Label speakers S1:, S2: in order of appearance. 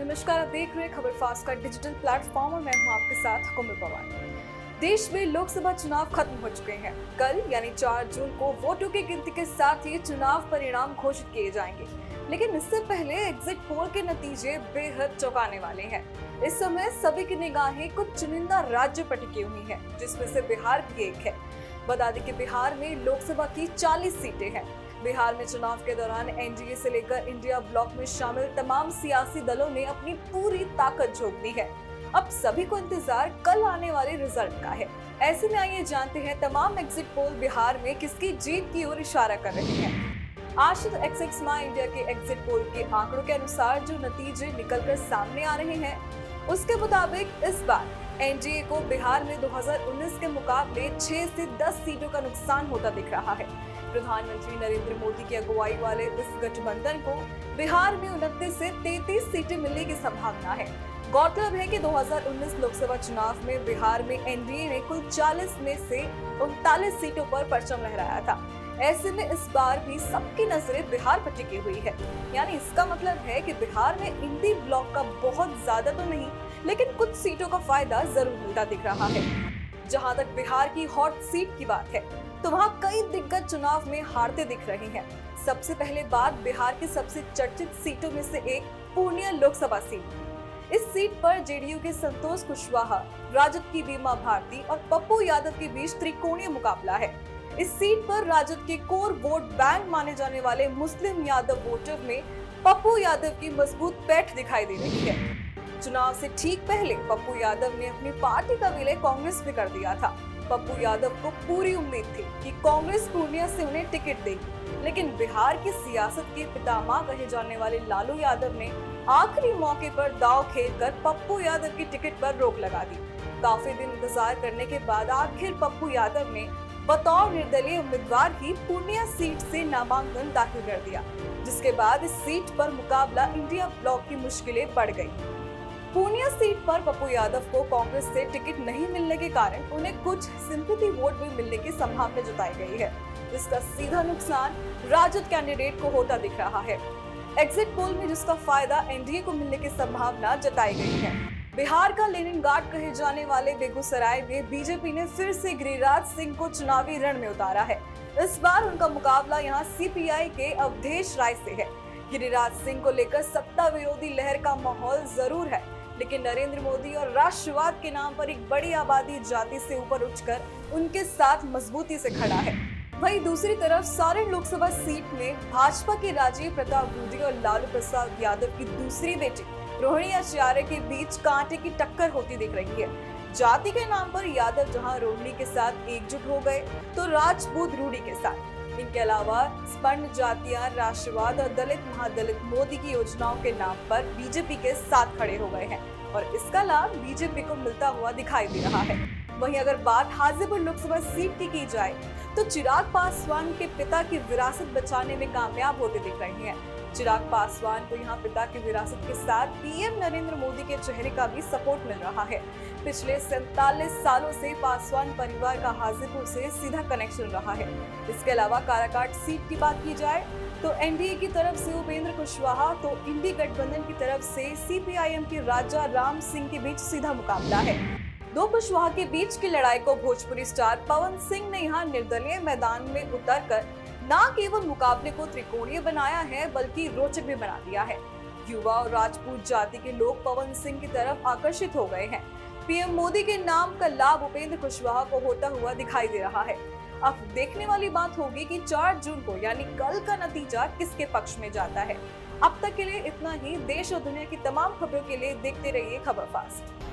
S1: नमस्कार, आप देख रहे हैं खबर फास्ट का डिजिटल प्लेटफॉर्म और मैं हूँ आपके साथ कोमल पवार। देश में लोकसभा चुनाव खत्म हो चुके हैं। कल, यानी 4 जून को वोटों की गिनती के साथ ही चुनाव परिणाम घोषित किए जाएँगे। लेकिन इससे पहले एग्जिट पोल के नतीजे बेहद चौंकाने वाले हैं। इस समय सभी की निगाहें कुछ चुनिंदा राज्य पर टिकी हुई है, जिसमें से बिहार भी एक है। बता दें कि बिहार में लोकसभा की 40 सीटें हैं। बिहार में चुनाव के दौरान एनडीए से लेकर इंडिया ब्लॉक में शामिल तमाम सियासी दलों ने अपनी पूरी ताकत झोंक दी है। अब सभी को इंतज़ार कल आने वाले रिज़ल्ट का है। ऐसे में आइए जानते हैं तमाम एग्जिट पोल बिहार में किसकी जीत की ओर इशारा कर रहे हैं। आशित एक्सिक्स माई इंडिया के एग्जिट पोल के आंकड़ों के अनुसार जो नतीजे निकलकर सामने आ रहे हैं, उसके मुताबिक इस बार एनडीए को बिहार में 2019 के मुकाबले 6 से 10 सीटों का नुकसान होता दिख रहा है। प्रधानमंत्री नरेंद्र मोदी की अगुवाई वाले इस गठबंधन को बिहार में उनतीस से 33 सीटें मिलने की संभावना है। गौरतलब है कि 2019 लोकसभा चुनाव में बिहार में एनडीए ने कुल 40 में से उनतालीस सीटों पर परचम लहराया था। ऐसे में इस बार भी सबकी नज़रें बिहार पर टिकी हुई है। यानी इसका मतलब है कि बिहार में इंडी ब्लॉक का बहुत ज़्यादा तो नहीं लेकिन कुछ सीटों का फ़ायदा ज़रूर मिलता दिख रहा है। जहाँ तक बिहार की हॉट सीट की बात है तो वहाँ कई दिग्गज चुनाव में हारते दिख रहे हैं। सबसे पहले बात बिहार की सबसे चर्चित सीटों में से एक पूर्णिया लोकसभा सीट। इस सीट पर जेडीयू के संतोष कुशवाहा, राजद की बीमा भारती और पप्पू यादव के बीच त्रिकोणीय मुकाबला है। इस सीट पर राजद के कोर वोट बैंक माने जाने वाले मुस्लिम यादव वोटर में पप्पू यादव की मज़बूत पैठ दिखाई दे रही है। चुनाव से ठीक पहले पप्पू यादव ने अपनी पार्टी का विलय कांग्रेस में कर दिया था। पप्पू यादव को पूरी उम्मीद थी कि कांग्रेस पूर्णिया से उन्हें टिकट देगी। लेकिन बिहार की सियासत के पितामह कहे जाने वाले लालू यादव ने आखिरी मौके पर दाव खेल कर पप्पू यादव की टिकट पर रोक लगा दी। काफ़ी दिन इंतज़ार करने के बाद आखिर पप्पू यादव ने बतौर निर्दलीय उम्मीदवार ही पूर्णिया सीट से नामांकन दाखिल कर दिया, जिसके बाद इस सीट पर मुकाबला इंडिया ब्लॉक की मुश्किलें बढ़ गई। पूर्णिया सीट पर पप्पू यादव को कांग्रेस से टिकट नहीं मिलने के कारण उन्हें कुछ सिंपैथी वोट भी मिलने की संभावना जताई गई है। जिसका सीधा नुकसान राजद कैंडिडेट को होता दिख रहा है। एग्जिट पोल में जिसका फ़ायदा एनडीए को मिलने की संभावना जताई गई है। बिहार का लेनिन गार्ड कहे जाने वाले बेगूसराय में बीजेपी ने फिर से गिरिराज सिंह को चुनावी रण में उतारा है। इस बार उनका मुकाबला यहाँ सीपीआई के अवधेश राय से है। गिरिराज सिंह को लेकर सत्ता विरोधी लहर का माहौल ज़रूर है। लेकिन नरेंद्र मोदी और राष्ट्रवाद के नाम पर एक बड़ी आबादी जाति से ऊपर उठकर उनके साथ मजबूती से खड़ा है। वहीं दूसरी तरफ़ सारण लोकसभा सीट में भाजपा के राजीव प्रताप रूडी और लालू प्रसाद यादव की दूसरी बेटी, रोहिणी आचार्य के बीच कांटे की टक्कर होती दिख रही है। जाति के नाम पर यादव जहाँ रोहिणी के साथ एकजुट हो गए तो राजपूत रूढ़ी के साथ। इनके अलावा स्पर्ण जातियाँ, राष्ट्रवाद और दलित महादलित मोदी की योजनाओं के नाम पर बीजेपी के साथ खड़े हो गए हैं और इसका लाभ बीजेपी को मिलता हुआ दिखाई दे रहा है। वहीं अगर बात हाजीपुर लोकसभा सीट की की जाए तो चिराग पासवान के पिता की विरासत बचाने में कामयाब होते दिख रहे हैं। चिराग पासवान को यहाँ पिता की विरासत के साथ पीएम नरेंद्र मोदी के चेहरे का भी सपोर्ट मिल रहा है। पिछले सैतालीस सालों से पासवान परिवार का हाजीपुर से सीधा कनेक्शन रहा है। इसके अलावा काराकाट सीट की बात की जाए तो एनडीए की तरफ़ से उपेंद्र कुशवाहा तो इंडी गठबंधन की तरफ़ से सीपीआईएम के राजा राम सिंह के बीच सीधा मुकाबला है। दो कुशवाहा के बीच की लड़ाई को भोजपुरी स्टार पवन सिंह ने यहाँ निर्दलीय मैदान में उतरकर न केवल मुकाबले को त्रिकोणीय बनाया है, बल्कि रोचक भी बना दिया है। युवा और राजपूत जाति के लोग पवन सिंह की तरफ़ आकर्षित हो गए हैं। पीएम मोदी के नाम का लाभ उपेंद्र कुशवाहा को होता हुआ दिखाई दे रहा है। अब देखने वाली बात होगी कि 4 जून को, यानी कल का नतीजा किसके पक्ष में जाता है। अब तक के लिए इतना ही। देश और दुनिया की तमाम खबरों के लिए देखते रहिए खबर फास्ट।